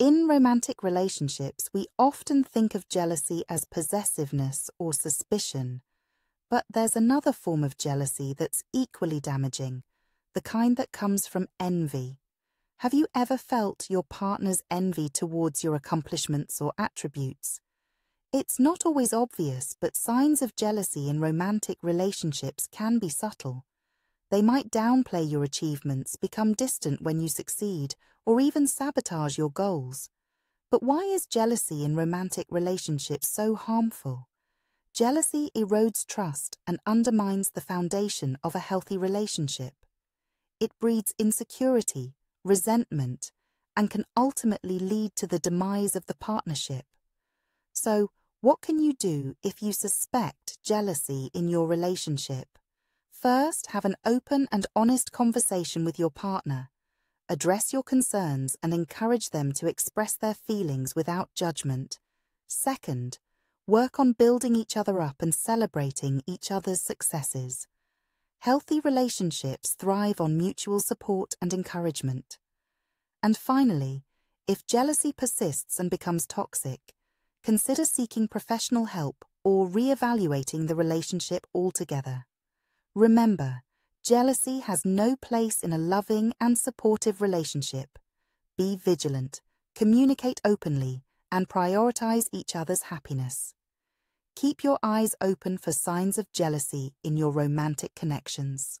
In romantic relationships, we often think of jealousy as possessiveness or suspicion. But there's another form of jealousy that's equally damaging, the kind that comes from envy. Have you ever felt your partner's envy towards your accomplishments or attributes? It's not always obvious, but signs of jealousy in romantic relationships can be subtle. They might downplay your achievements, become distant when you succeed, or even sabotage your goals. But why is jealousy in romantic relationships so harmful? Jealousy erodes trust and undermines the foundation of a healthy relationship. It breeds insecurity, resentment, and can ultimately lead to the demise of the partnership. So, what can you do if you suspect jealousy in your relationship? First, have an open and honest conversation with your partner. Address your concerns and encourage them to express their feelings without judgment. Second, work on building each other up and celebrating each other's successes. Healthy relationships thrive on mutual support and encouragement. And finally, if jealousy persists and becomes toxic, consider seeking professional help or re-evaluating the relationship altogether. Remember, jealousy has no place in a loving and supportive relationship. Be vigilant, communicate openly, and prioritize each other's happiness. Keep your eyes open for signs of jealousy in your romantic connections.